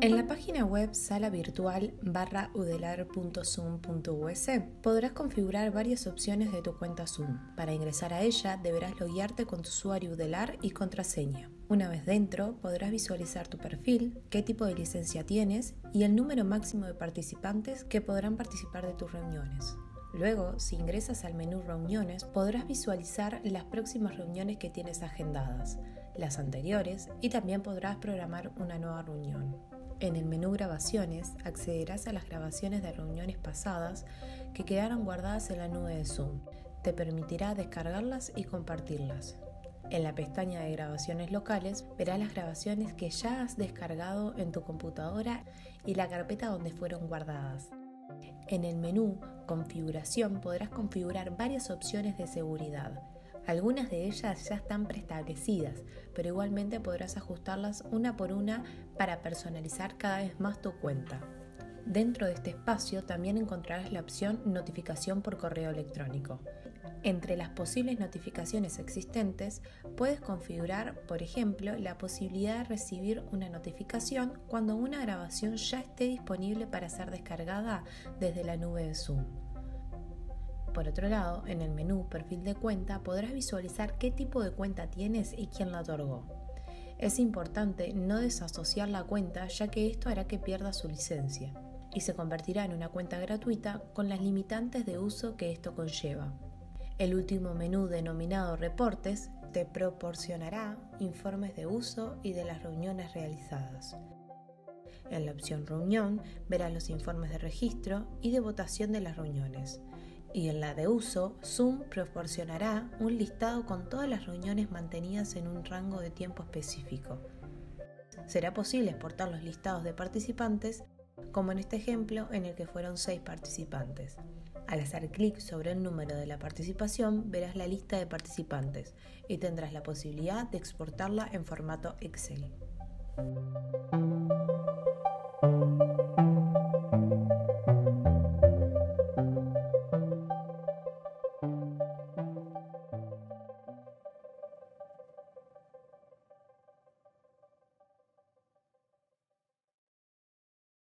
En la página web sala virtual barra udelar.zoom.us podrás configurar varias opciones de tu cuenta Zoom. Para ingresar a ella deberás loguearte con tu usuario Udelar y contraseña. Una vez dentro podrás visualizar tu perfil, qué tipo de licencia tienes y el número máximo de participantes que podrán participar de tus reuniones. Luego, si ingresas al menú Reuniones, podrás visualizar las próximas reuniones que tienes agendadas, las anteriores y también podrás programar una nueva reunión. En el menú Grabaciones accederás a las grabaciones de reuniones pasadas que quedaron guardadas en la nube de Zoom. Te permitirá descargarlas y compartirlas. En la pestaña de grabaciones locales verás las grabaciones que ya has descargado en tu computadora y la carpeta donde fueron guardadas. En el menú Configuración podrás configurar varias opciones de seguridad. Algunas de ellas ya están preestablecidas, pero igualmente podrás ajustarlas una por una para personalizar cada vez más tu cuenta. Dentro de este espacio también encontrarás la opción Notificación por correo electrónico. Entre las posibles notificaciones existentes, puedes configurar, por ejemplo, la posibilidad de recibir una notificación cuando una grabación ya esté disponible para ser descargada desde la nube de Zoom. Por otro lado, en el menú Perfil de cuenta podrás visualizar qué tipo de cuenta tienes y quién la otorgó. Es importante no desasociar la cuenta ya que esto hará que pierda su licencia y se convertirá en una cuenta gratuita con las limitantes de uso que esto conlleva. El último menú denominado Reportes te proporcionará informes de uso y de las reuniones realizadas. En la opción Reunión verás los informes de registro y de votación de las reuniones. Y en la de uso, Zoom proporcionará un listado con todas las reuniones mantenidas en un rango de tiempo específico. Será posible exportar los listados de participantes, como en este ejemplo en el que fueron seis participantes. Al hacer clic sobre el número de la participación verás la lista de participantes y tendrás la posibilidad de exportarla en formato Excel.